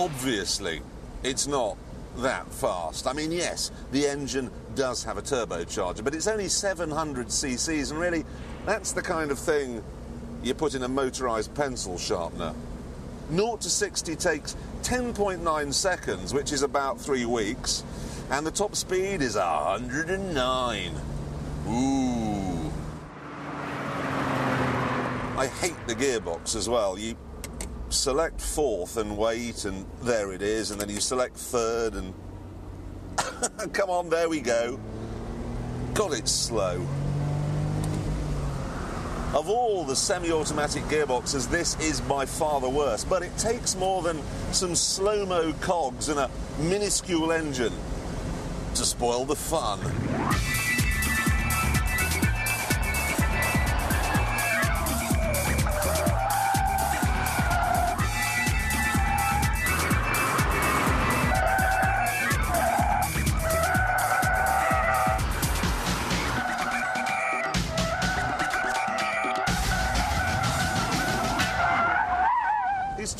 obviously, it's not that fast. I mean, yes, the engine does have a turbocharger, but it's only 700 cc's, and really, that's the kind of thing you put in a motorised pencil sharpener. 0 to 60 takes 10.9 seconds, which is about three weeks, and the top speed is 109. Ooh. I hate the gearbox as well. You select fourth and wait, and there it is, and then you select third, and come on, there we go. God, it's slow. Of all the semi-automatic gearboxes, this is by far the worst, but it takes more than some slow-mo cogs and a minuscule engine to spoil the fun.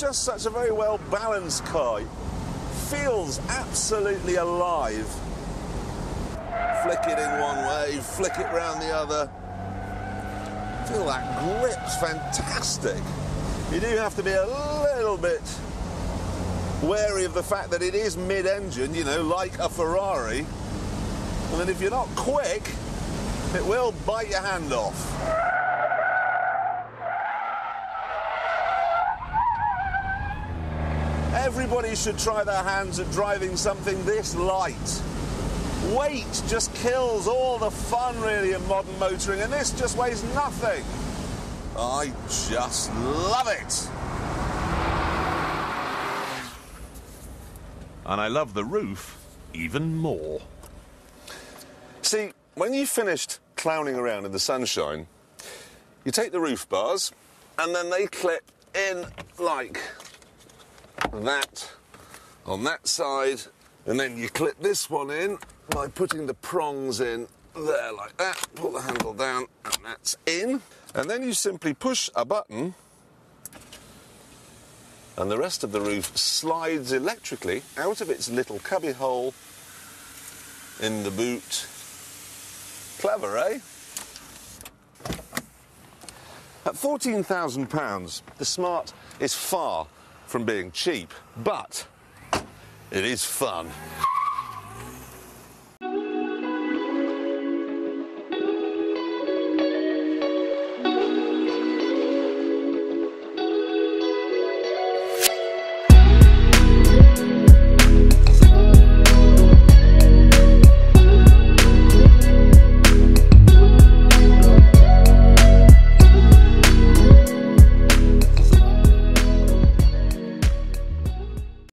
Just such a very well balanced car. It feels absolutely alive. Flick it in one way, flick it round the other. Feel that grip's fantastic. You do have to be a little bit wary of the fact that it is mid-engine, you know, like a Ferrari. And then if you're not quick, it will bite your hand off. Everybody should try their hands at driving something this light. Weight just kills all the fun, really, of modern motoring, and this just weighs nothing. I just love it. And I love the roof even more. See, when you've finished clowning around in the sunshine, you take the roof bars and then they clip in like that on that side, and then you clip this one in by putting the prongs in there like that, pull the handle down, and that's in. And then you simply push a button, and the rest of the roof slides electrically out of its little cubby hole in the boot. Clever, eh? At £14,000, the Smart is far from being cheap, but it is fun.